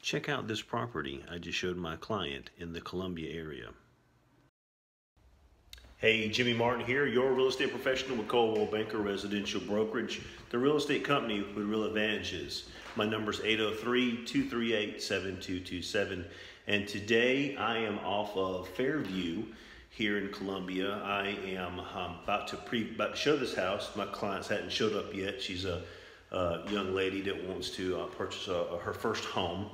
Check out this property I just showed my client in the Columbia area. Hey, Jimmy Martin here, your real estate professional with Coldwell Banker Residential Brokerage, the real estate company with real advantages. My number is 803-238-7227. And today I am off of Fairview here in Columbia. I am um, about to pre about to show this house. My clients hadn't showed up yet. She's a, a young lady that wants to uh, purchase a, her first home.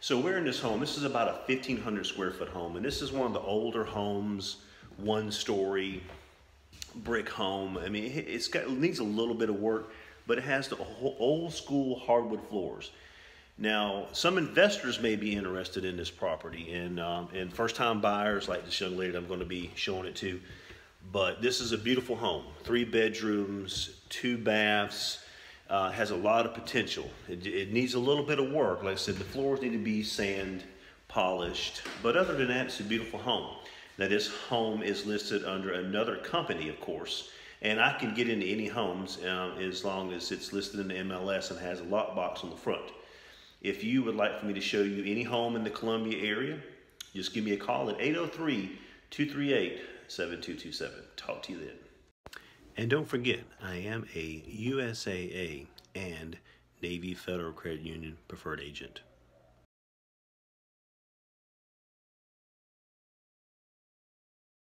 So we're in this home. This is about a 1,500 square foot home, and this is one of the older homes one story brick home. I mean, it's got it needs a little bit of work, but it has the old school hardwood floors. Now, some investors may be interested in this property, and um, and first time buyers like this young lady I'm going to be showing it to. But this is a beautiful home, three bedrooms, two baths. Uh, has a lot of potential. It, it needs a little bit of work. Like I said, the floors need to be sand polished, but other than that, it's a beautiful home. Now this home is listed under another company, of course, and I can get into any homes um, as long as it's listed in the MLS and has a lockbox on the front. If you would like for me to show you any home in the Columbia area, just give me a call at 803-238-7227. Talk to you then. And don't forget, I am a USAA and Navy Federal Credit Union preferred agent.